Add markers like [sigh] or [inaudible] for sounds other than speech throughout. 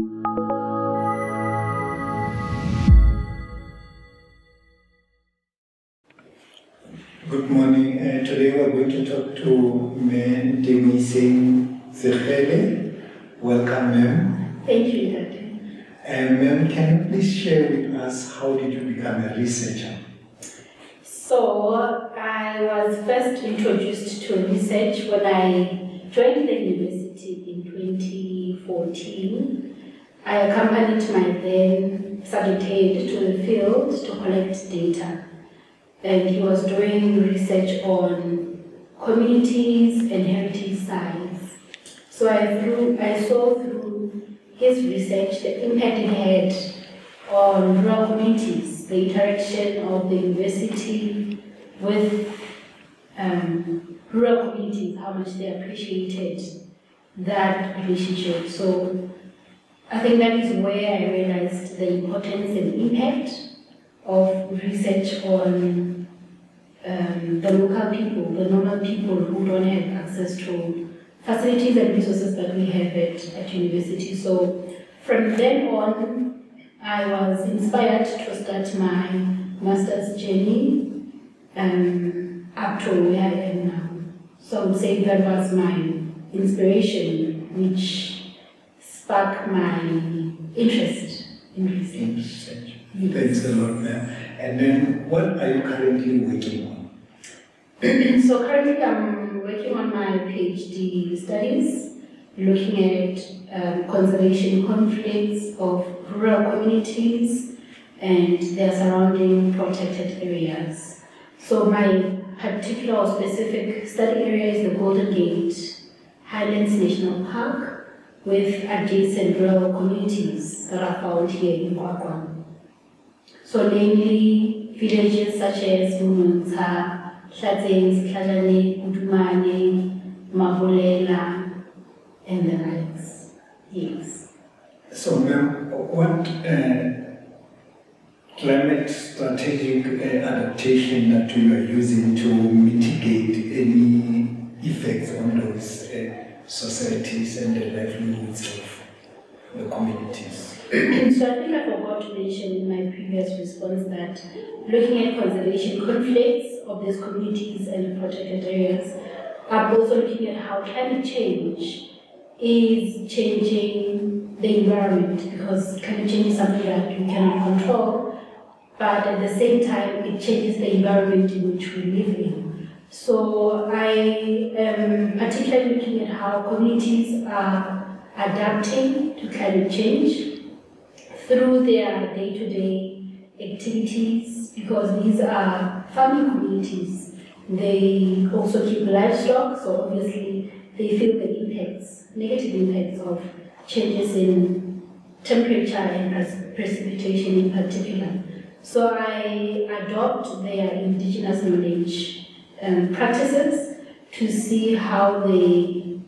Good morning. Uh, today we're going to talk to Mme Ntebohiseng Sekhele. Welcome, ma'am. Thank you, Doctor. Uh, ma'am, can you please share with us how did you become a researcher? So, I was first introduced to research when I joined the university in 2014. I accompanied my then head to the field to collect data. And he was doing research on communities and heritage sites. So I, through, I saw through his research the impact it had on rural communities, the interaction of the university with um, rural communities, how much they appreciated that relationship. So I think that is where I realized the importance and impact of research on um, the local people, the normal people who don't have access to facilities and resources that we have at, at university. So from then on, I was inspired to start my master's journey um, up to where I am now. So I would say that was my inspiration, which sparked my interest in research. In research. Thanks a lot, ma'am. And then, what are you currently working on? [clears throat] so currently I'm working on my PhD studies, looking at um, conservation conflicts of rural communities and their surrounding protected areas. So my particular or specific study area is the Golden Gate Highlands National Park with adjacent rural communities that are found here in QwaQwa. So namely villages such as Mununza, Hlateng, Sihlajane, Udumane, Mabulela, and the likes. Yes. So, ma'am, what uh, climate strategic uh, adaptation that you are using to mitigate any effects on those uh, societies and the livelihoods of the communities? so I think I forgot to mention in my previous response that looking at conservation conflicts of these communities and protected areas, I'm also looking at how climate change is changing the environment because climate change is something that we cannot control, but at the same time it changes the environment in which we live in. So I am particularly looking at how communities are adapting to climate change through their day-to-day activities because these are farming communities. They also keep livestock, so obviously they feel the impacts, negative impacts of changes in temperature and precipitation in particular. So I adopt their indigenous knowledge um, practices to see how they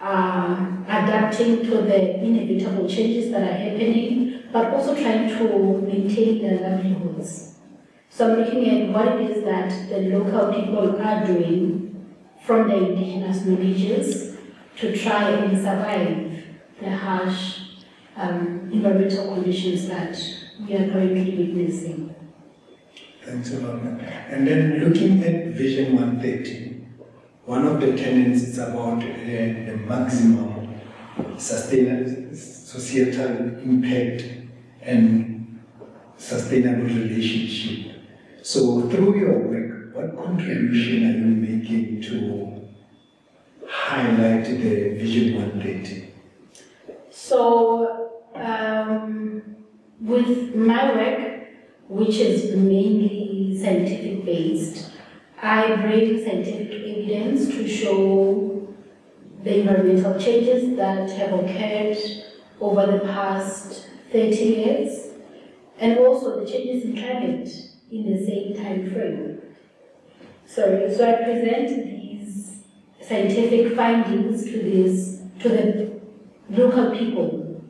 are adapting to the inevitable changes that are happening, but also trying to maintain their livelihoods. So I'm looking at what it is that the local people are doing from their indigenous knowledges to try and survive the harsh um, environmental conditions that we are currently witnessing. Thanks a lot. And then looking at Vision 130, one of the tenets is about uh, the maximum sustainable societal impact and sustainable relationship. So through your work, what contribution are you making to highlight the Vision 130? So um, with my work, which is mainly scientific based, I bring scientific evidence to show the environmental changes that have occurred over the past 30 years and also the changes in climate in the same time frame. Sorry, so I present these scientific findings to this to the local people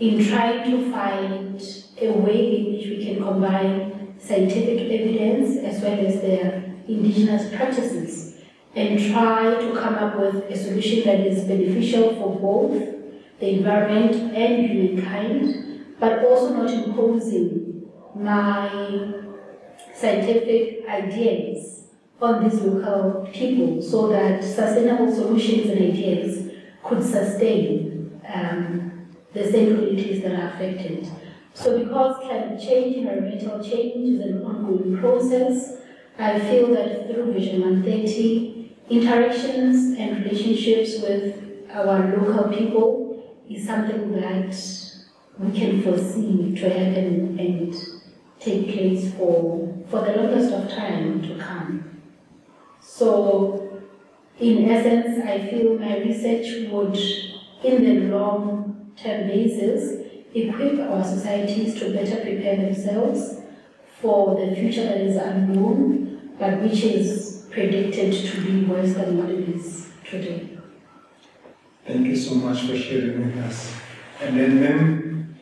in trying to find a way in which we can combine scientific evidence as well as their indigenous practices and try to come up with a solution that is beneficial for both the environment and humankind, but also not imposing my scientific ideas on these local people so that sustainable solutions and ideas could sustain um, the same communities that are affected. So because climate change, environmental change is an ongoing process, I feel that through Vision 130, interactions and relationships with our local people is something that we can foresee to happen and take place for, for the longest of time to come. So, in essence, I feel my research would, in the long term basis, equip our societies to better prepare themselves for the future that is unknown, but which is predicted to be worse than what it is today. Thank you so much for sharing with us. And then, ma'am,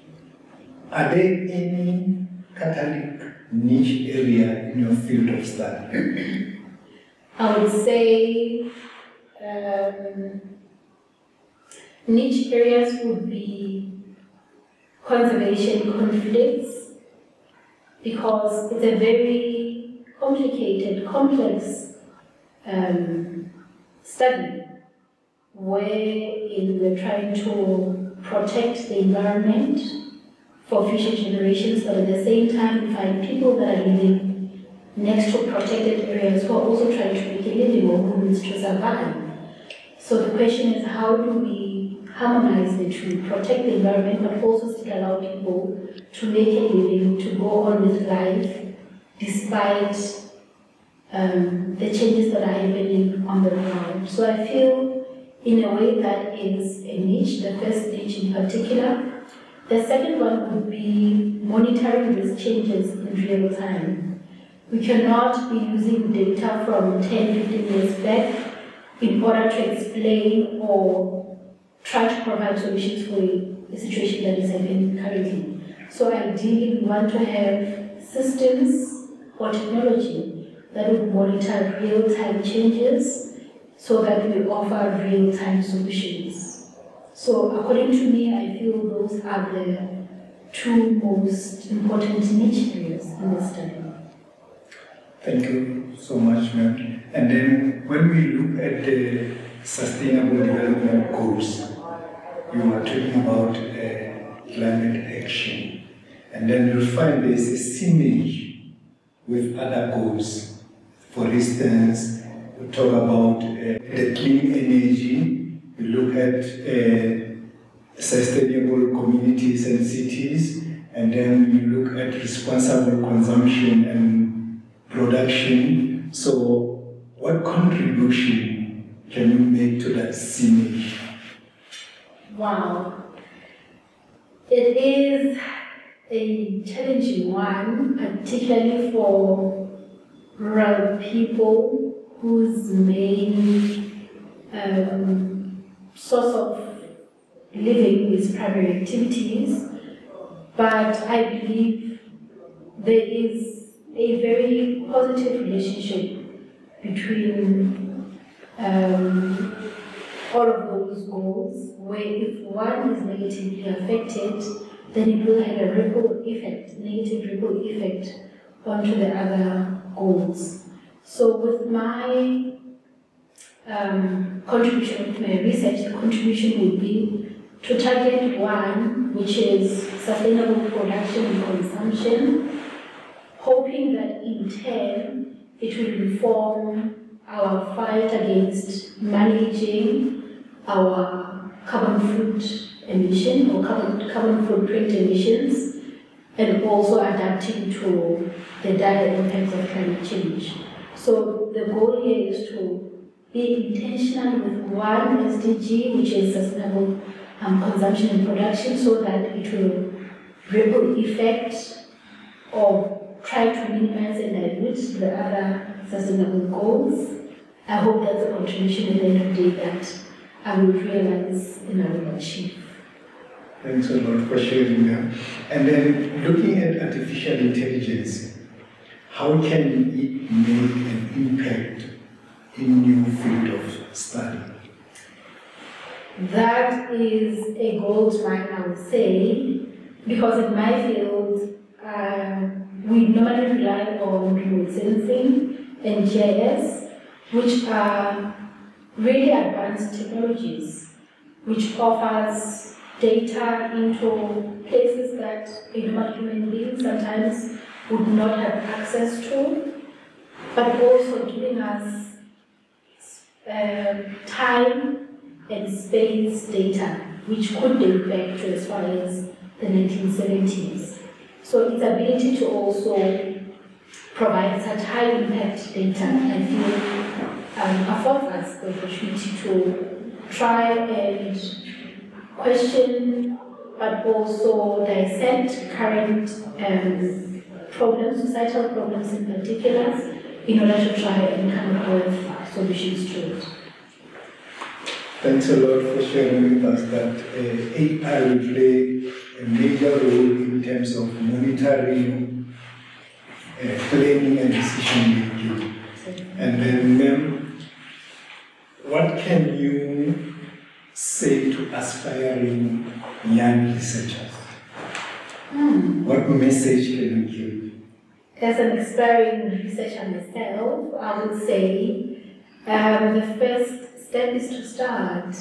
are there any Catholic niche area in your field of study? I would say um, niche areas would be conservation conflicts because it's a very complicated, complex um, study wherein we're trying to protect the environment for future generations, but at the same time find people that are living next to protected areas who are also trying to make a living or who needs to survive. So the question is how do we harmonize the two, protect the environment but also still allow people to make a living, to go on with life despite um, the changes that are happening on the ground. So I feel in a way that is a niche, the first niche in particular. The second one would be monitoring these changes in real time. We cannot be using data from 10, 15 years back in order to explain or try to provide solutions for a situation that is happening currently. So ideally, we want to have systems or technology that would monitor real-time changes so that we offer real-time solutions. So according to me, I feel those are the two most important niche areas in this study. Thank you so much, ma'am. And then when we look at the Sustainable Development Goals, you are talking about uh, climate action. And then you'll find there's a synergy with other goals. For instance, we talk about uh, the clean energy, we look at uh, sustainable communities and cities, and then we look at responsible consumption and production. So, what contribution can you make to that synergy? Wow. It is a challenging one, particularly for rural people whose main um, source of living is primary activities. But I believe there is a very positive relationship between um, all of those goals, where if one is negatively affected, then it will have a ripple effect, negative ripple effect onto the other goals. So with my um, contribution, with my research, the contribution would be to target one, which is sustainable production and consumption, hoping that in turn it will inform our fight against managing our carbon foot emission or carbon, carbon footprint emissions and also adapting to the dire impacts of climate change. So the goal here is to be intentional with one SDG, which is sustainable um, consumption and production, so that it will ripple effect or try to minimize and dilute the other sustainable goals. I hope that's a contribution at the end of the day that I will realize and I will achieve. Thanks a lot for sharing that. And then looking at artificial intelligence, how can it make an impact in your field of study? That is a gold mine, I would say, because in my field, uh, we normally rely on remote sensing and GIS, which are really advanced technologies, which offers data into places that human being sometimes would not have access to, but also giving us um, time and space data, which could date back to as far as the 1970s. So its ability to also provide such high impact data, I feel, um, affords us the opportunity to try and question, but also dissect current um, problems, societal problems in particular, in order to try and come up with solutions to it. Thanks a lot for sharing with us that uh, AI will play a major role in terms of monitoring, uh, planning, and decision making. And then, ma'am, what can you say to aspiring young researchers? Hmm. What message can you give? As an aspiring researcher myself, I would say um, the first step is to start.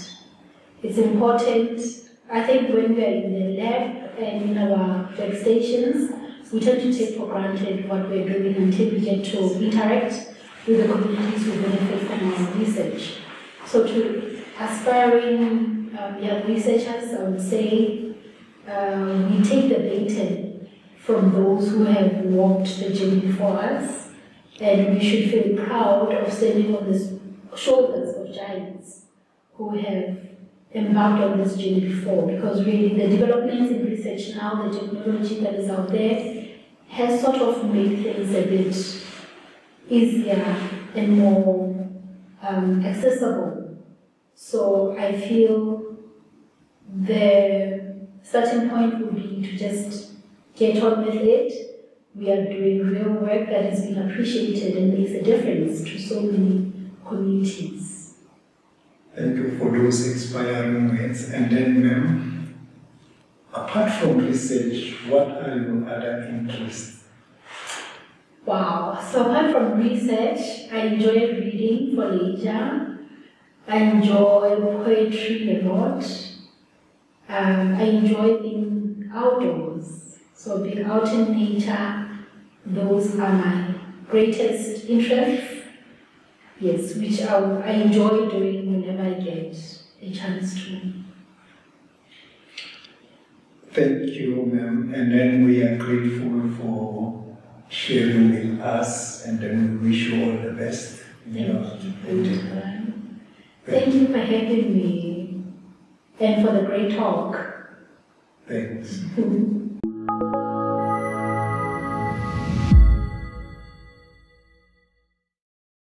It's important. I think when we are in the lab and in our workstations, we tend to take for granted what we're doing until we get to interact with the communities who benefit from our research. So to aspiring um, young researchers, I would say um, we take the baton from those who have walked the journey before us, and we should feel proud of standing on the shoulders of giants who have embarked on this journey before. Because really, the developments in research now, the technology that is out there, has sort of made things a bit easier and more um, accessible. So I feel the starting point would be to just get on with it. We are doing real work that has been appreciated and makes a difference to so many communities. Thank you for those inspiring words. And then, ma'am, apart from research, what are your other interests? Wow. So apart from research, I enjoy reading for leisure. I enjoy poetry a lot. Um, I enjoy being outdoors. So being out in nature, those are my greatest interests. Yes, which I, I enjoy doing whenever I get a chance to. Thank you, ma'am. And then we are grateful for sharing with us, and then we wish you all the best. Thank know, you. and, uh, Thank you for having me and for the great talk. Thanks. [laughs]